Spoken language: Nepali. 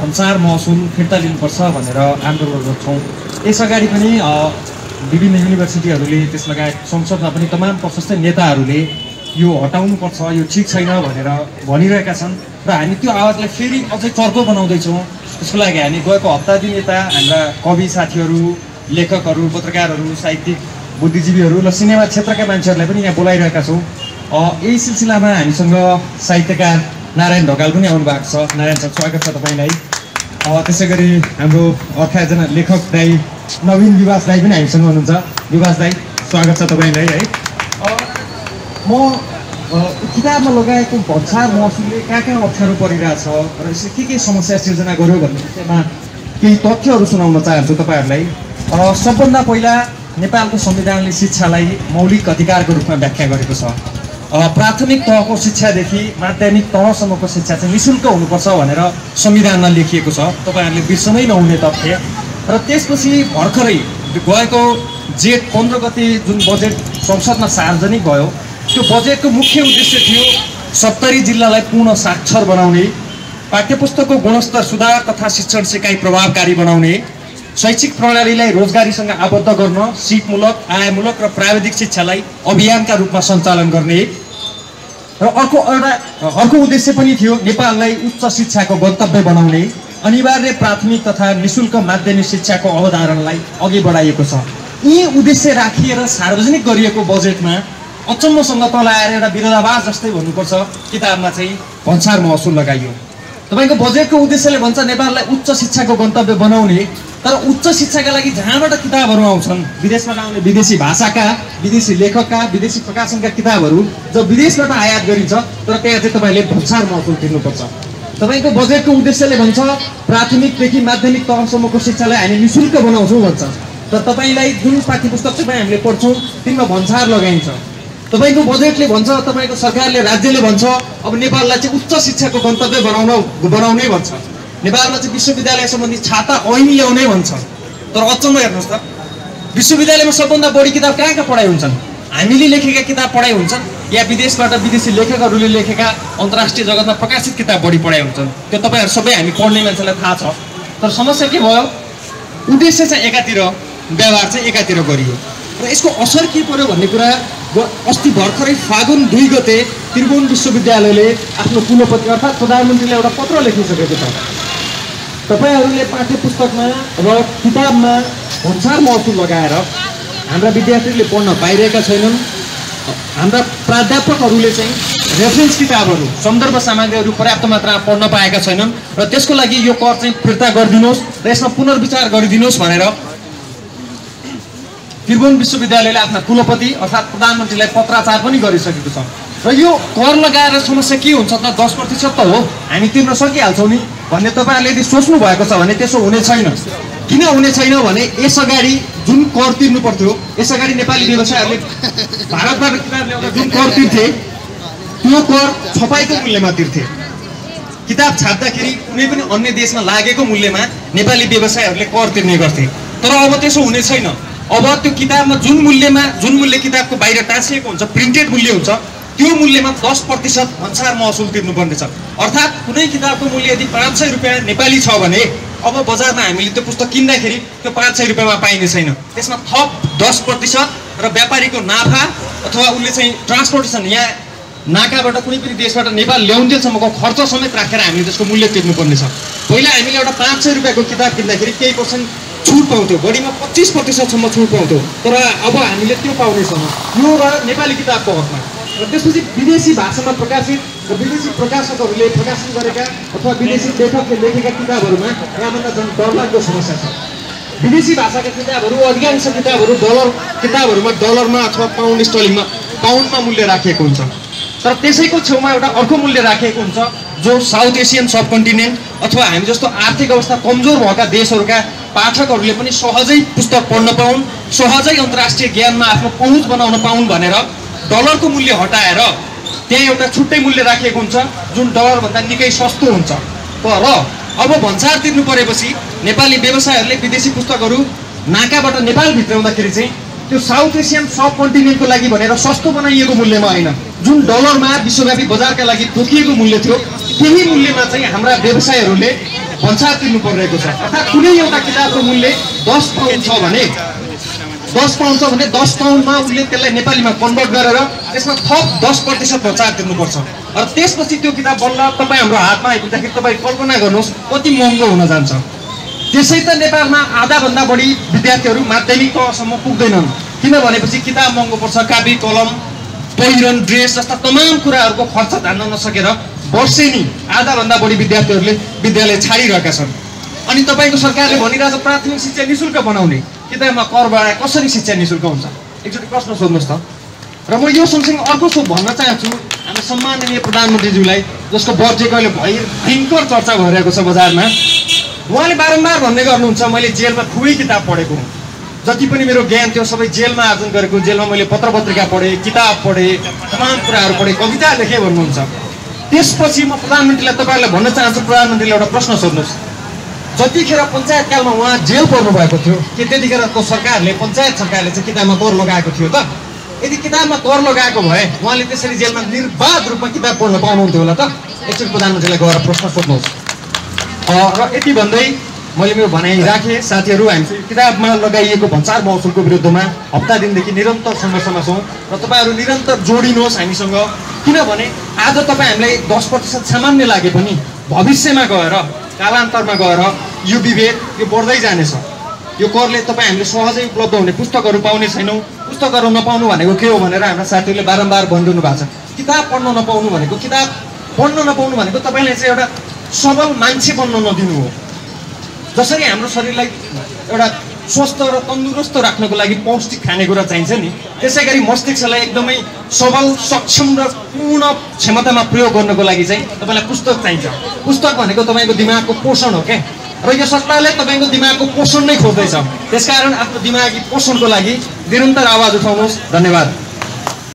भन्सार महसुल फिर्ता लिनुपर्छ भनेर आन्दोलन गर्छौँ यस अगाडि पनि विभिन्न युनिभर्सिटीहरूले त्यस लगायत संसदमा पनि तमाम प्रशस्त नेताहरूले यो हटाउनुपर्छ यो ठिक छैन भनेर भनिरहेका छन् र हामी त्यो आवाजलाई फेरि अझै चर्को बनाउँदैछौँ। त्यसको लागि हामी गएको हप्ता दिन यता हाम्रा कवि साथीहरू लेखकहरू पत्रकारहरू साहित्यिक बुद्धिजीवीहरू र सिनेमा क्षेत्रका मान्छेहरूलाई पनि यहाँ बोलाइरहेका छौँ। यही सिलसिलामा हामीसँग साहित्यकार नारायण ढकाल पनि आउनु भएको छ। नारायण सर स्वागत छ तपाईँलाई। त्यसै गरी हाम्रो अर्का एकजना लेखक दाई नवीन विवास दाई पनि हामीसँग हुनुहुन्छ। विवास दाई स्वागत छ तपाईँलाई है। म किताबमा लगाएको भन्सार महसुलले कहाँ कहाँ अप्ठ्यारो परिरहेछ र यसले के के समस्या सिर्जना गर्यो भन्ने विषयमा केही तथ्यहरू सुनाउन चाहन्छु तपाईँहरूलाई। सबभन्दा पहिला नेपालको संविधानले शिक्षालाई मौलिक अधिकारको रूपमा व्याख्या गरेको छ। प्राथमिक तहको शिक्षादेखि माध्यमिक तहसम्मको शिक्षा चाहिँ निशुल्क हुनुपर्छ भनेर संविधानमा लेखिएको छ। तपाईँहरूले बिर्सनै नहुने तथ्य। र त्यसपछि भर्खरै गएको जेठ पन्ध्र गते जुन बजेट संसदमा सार्वजनिक भयो त्यो बजेटको मुख्य उद्देश्य थियो सत्तरी जिल्लालाई पूर्ण साक्षर बनाउने पाठ्यपुस्तकको गुणस्तर सुधार तथा शिक्षण सिकाइ प्रभावकारी बनाउने शैक्षिक प्रणालीलाई रोजगारीसँग आबद्ध गर्न सिपमूलक आयमूलक र प्राविधिक शिक्षालाई अभियानका रूपमा सञ्चालन गर्ने र अर्को एउटा अर्को उद्देश्य पनि थियो नेपाललाई उच्च शिक्षाको गन्तव्य बनाउने। अनिवार्य प्राथमिक तथा निशुल्क माध्यमिक शिक्षाको अवधारणालाई अघि बढाइएको छ। यी उद्देश्य राखिएर सार्वजनिक गरिएको बजेटमा अचम्मसँग तल आएर एउटा विरोधाभास जस्तै भन्नुपर्छ किताबमा चाहिँ भन्सार महसुल लगाइयो। तपाईँको बजेटको उद्देश्यले भन्छ नेपाललाई उच्च शिक्षाको गन्तव्य बनाउने। तर उच्च शिक्षाका लागि जहाँबाट किताबहरू आउँछन् विदेशबाट आउने विदेशी भाषाका विदेशी लेखकका विदेशी प्रकाशनका किताबहरू जो विदेशबाट आयात गरिन्छ तर त्यहाँ चाहिँ तपाईँले भन्सार महसुल तिर्नुपर्छ। तपाईँको बजेटको उद्देश्यले भन्छ प्राथमिकदेखि माध्यमिक तहसम्मको शिक्षालाई हामी निशुल्क बनाउँछौँ भन्छ। तर तपाईँलाई जुन पाठ्य पुस्तक तपाईँ हामीले पढ्छौँ तिनमा भन्सार लगाइन्छ। तपाईँको बजेटले भन्छ तपाईँको सरकारले राज्यले भन्छ अब नेपाललाई चाहिँ उच्च शिक्षाको गन्तव्य बनाउन बनाउनै भन्छ। नेपालमा चाहिँ विश्वविद्यालय सम्बन्धी छाता ऐन ल्याउनै भन्छ। तर अचम्म हेर्नुहोस् त विश्वविद्यालयमा सबभन्दा बढी किताब कहाँ कहाँ पढाइ हुन्छन्? हामीले लेखेका किताब पढाइ हुन्छन् या विदेशबाट विदेशी लेखकहरूले लेखेका अन्तर्राष्ट्रिय जगतमा प्रकाशित किताब बढी पढाइ हुन्छन्। त्यो तपाईँहरू सबै हामी पढ्ने मान्छेलाई थाहा छ। तर समस्या के भयो? उद्देश्य चाहिँ एकातिर व्यवहार चाहिँ एकातिर गरियो। र यसको असर के पर्यो भन्ने कुरा अस्ति भर्खरै फागुन दुई गते त्रिभुवन विश्वविद्यालयले आफ्नो कुलपति अर्थात् प्रधानमन्त्रीले एउटा पत्र लेखिसकेको छ। तपाईँहरूले पाठ्य पुस्तकमा र किताबमा भन्सार महसुल लगाएर हाम्रा विद्यार्थीहरूले पढ्न पाइरहेका छैनन्। हाम्रा प्राध्यापकहरूले चाहिँ रेफरेन्स किताबहरू सन्दर्भ सामग्रीहरू पर्याप्त मात्रामा पढ्न पाएका छैनन्। र त्यसको लागि यो कर चाहिँ फिर्ता गरिदिनुहोस् र यसमा पुनर्विचार गरिदिनुहोस् भनेर त्रिभुवन विश्वविद्यालयले आफ्ना कुलपति अर्थात् प्रधानमन्त्रीलाई पत्राचार पनि गरिसकेको छ। र यो कर लगाएर समस्या के हुन्छ त दस प्रतिशत त हो। हामी तिर्न सकिहाल्छौँ नि भन्ने तपाईँहरूले यदि सोच्नु भएको छ भने त्यसो हुने छैन। किन हुने छैन भने यसअगाडि जुन कर तिर्नु पर्थ्यो यसअगाडि नेपाली व्यवसायहरूले भारतबाट किताब ल्याउँदा जुन कर तिर्थे त्यो कर छपाईको मूल्यमा तिर्थे। किताब छाप्दाखेरि कुनै पनि अन्य देशमा लागेको मूल्यमा नेपाली व्यवसायहरूले कर तिर्ने गर्थे। तर अब त्यसो हुने छैन। अब त्यो किताबमा जुन मूल्यमा जुन मूल्य किताबको बाहिर टाँसिएको हुन्छ प्रिन्टेड मूल्य हुन्छ त्यो मूल्यमा दस प्रतिशत भन्सार महसुल तिर्नुपर्ने छ अर्थात् कुनै किताबको मूल्य यदि पाँच सय रुपियाँ नेपाली छ भने अब बजारमा हामीले त्यो पुस्तक किन्दाखेरि त्यो पाँच सय रुपियाँमा पाइने छैन। त्यसमा थप दस प्रतिशत र व्यापारीको नाफा अथवा उसले चाहिँ ट्रान्सपोर्टेसन यहाँ नाकाबाट कुनै पनि देशबाट नेपाल ल्याउन्जेलसम्मको खर्च समेत राखेर हामीले त्यसको मूल्य तिर्नुपर्ने छ पहिला हामीले एउटा पाँच सय रुपियाँको किताब किन्दाखेरि केही पर्सेन्ट छुट पाउँथ्यो बढीमा पच्चिस प्रतिशतसम्म छुट पाउँथ्यो तर अब हामीले त्यो पाउने छैनौँ यो र नेपाली किताबको हकमा र त्यसपछि विदेशी भाषामा प्रकाशित र विदेशी प्रकाशकहरूले प्रकाशन गरेका अथवा विदेशी लेखकले लेखेका किताबहरूमा यहाँभन्दा झन् डरलाग्दो समस्या छ विदेशी भाषाका किताबहरू अधिकांश किताबहरू डलर किताबहरूमा डलरमा अथवा पाउन्ड स्टलिङमा पाउन्डमा मूल्य राखिएको हुन्छ तर त्यसैको छेउमा एउटा अर्को मूल्य राखिएको हुन्छ जो साउथ एसियन सब कन्टिनेन्ट अथवा हामी जस्तो आर्थिक अवस्था कमजोर भएका देशहरूका पाठकहरूले पनि सहजै पुस्तक पढ्न पाउन् सहजै अन्तर्राष्ट्रिय ज्ञानमा आफ्नो पहुँच बनाउन पाउन् भनेर डलरको मूल्य हटाएर त्यहाँ एउटा छुट्टै मूल्य राखिएको हुन्छ जुन डलरभन्दा निकै सस्तो हुन्छ। तर अब भन्सार तिर्नु परेपछि नेपाली व्यवसायहरूले विदेशी पुस्तकहरू नाकाबाट नेपाल भित्राउँदाखेरि चाहिँ त्यो साउथ एसियन सब कन्टिनेन्टको लागि भनेर सस्तो बनाइएको मूल्यमा होइन। जुन डलरमा विश्वव्यापी बजारका लागि तोकिएको मूल्य थियो त्यही मूल्यमा चाहिँ हाम्रा व्यवसायहरूले भन्सार तिर्नु परिरहेको छ। अर्थात् कुनै एउटा किताबको मूल्य दस पाउन्ड छ भने दस पाउन्ड छ भने दस पाउन्डमा उसले त्यसलाई नेपालीमा कन्भर्ट गरेर त्यसमा थप दस प्रतिशत भन्सार तिर्नुपर्छ। र त्यसपछि त्यो किताब बल्ल तपाईँ हाम्रो हातमा आइपुग्दाखेरि तपाईँ कल्पना गर्नुहोस् कति महँगो हुन जान्छ। त्यसै त नेपालमा आधाभन्दा बढी विद्यार्थीहरू माध्यमिक तहसम्म पुग्दैनन्। किन भनेपछि किताब महँगो पर्छ कापी कलम पहिरन ड्रेस जस्ता तमाम कुराहरूको खर्च धान्न नसकेर वर्षेनी आधाभन्दा बढी विद्यार्थीहरूले विद्यालय छाडिरहेका छन्। अनि तपाईँको सरकारले भनिरहेको छ प्राथमिक शिक्षा निशुल्क बनाउने। किताबमा करबाट कसरी शिक्षा निशुल्क हुन्छ? एकचोटि प्रश्न सोध्नुहोस् त। र म यो सँगसँगै अर्को सो भन्न चाहन्छु हाम्रो सम्माननीय प्रधानमन्त्रीज्यूलाई जसको बजेटको अहिले भइ भयङ्कर चर्चा भइरहेको छ बजारमा। उहाँले बारम्बार भन्ने गर्नुहुन्छ मैले जेलमा खुबै किताब पढेको हुँ। जति पनि मेरो ज्ञान थियो सबै जेलमा आर्जन गरेको जेलमा मैले पत्र पत्रिका पढेँ किताब पढेँ तमाम कुराहरू पढेँ कविता लेखेँ भन्नुहुन्छ। त्यसपछि म प्रधानमन्त्रीलाई तपाईँहरूलाई भन्न चाहन्छु प्रधानमन्त्रीले एउटा प्रश्न सोध्नुहोस्। जतिखेर पञ्चायतकालमा उहाँ जेल पर्नु भएको थियो के त्यतिखेरको सरकारले पञ्चायत सरकारले चाहिँ किताबमा कर लगाएको थियो त यदि किताबमा कर लगाएको भए उहाँले त्यसरी जेलमा निर्वाध रूपमा किताब पढ्न पाउनुहुन्थ्यो होला त? एकचोटि प्रधानमन्त्रीलाई गएर प्रश्न सोध्नुहोस्। र यति भन्दै मैले मेरो भनाइ राखेँ। साथीहरू हामी किताबमा लगाइएको भन्सार महसुलको विरुद्धमा हप्ता दिनदेखि निरन्तर सङ्घर्षमा छौँ। र तपाईँहरू निरन्तर जोडिनुहोस् हामीसँग। किनभने आज तपाईँ हामीलाई दस प्रतिशत सामान्य लागे पनि भविष्यमा गएर कालान्तरमा गएर यो विभेद यो बढ्दै जानेछ। यो करले तपाईँ हामीले सहजै उपलब्ध हुने पुस्तकहरू पाउने छैनौँ। पुस्तकहरू नपाउनु भनेको के हो भनेर हाम्रा साथीहरूले बारम्बार भनिरहनु भएको छ। किताब पढ्न नपाउनु भनेको किताब पढ्न नपाउनु भनेको तपाईँलाई चाहिँ एउटा सबल मान्छे बन्न नदिनु हो। जसरी हाम्रो शरीरलाई एउटा स्वस्थ र तन्दुरुस्त राख्नको लागि पौष्टिक खानेकुरा चाहिन्छ नि। त्यसै गरी मस्तिष्कलाई एकदमै सबल सक्षम र पूर्ण क्षमतामा प्रयोग गर्नको लागि चाहिँ तपाईँलाई पुस्तक चाहिन्छ। पुस्तक भनेको तपाईँको दिमागको पोषण हो क्या। र यो संस्थाले तपाईँको दिमागको पोषण नै खोज्दैछ। त्यसकारण आफ्नो दिमागी पोषणको लागि निरन्तर आवाज उठाउनुहोस्। धन्यवाद।